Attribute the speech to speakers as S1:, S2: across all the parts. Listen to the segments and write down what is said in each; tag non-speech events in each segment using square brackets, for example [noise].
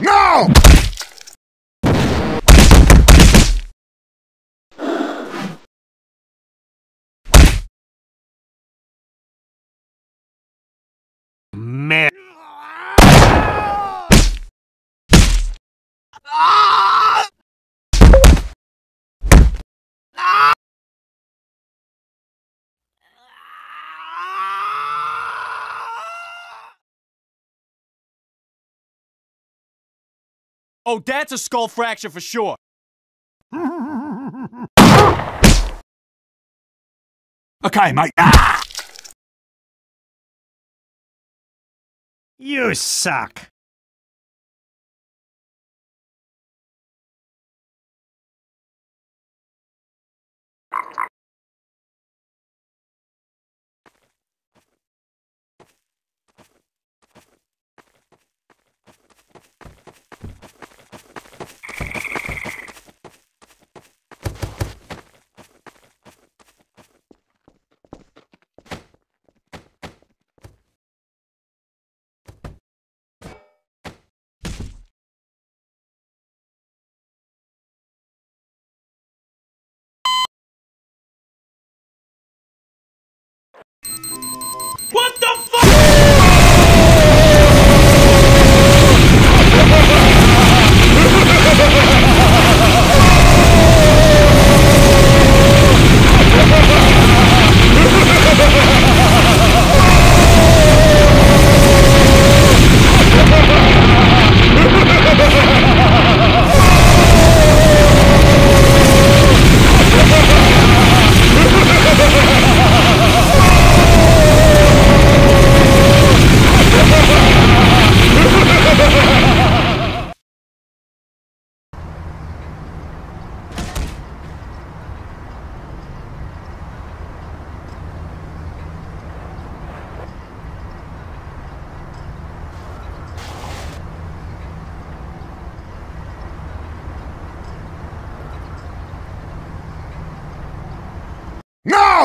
S1: No!
S2: Man. Ah! Oh, that's a skull fracture for sure. [laughs]
S1: Okay, mate. Ah!
S2: You suck.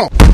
S2: Oh!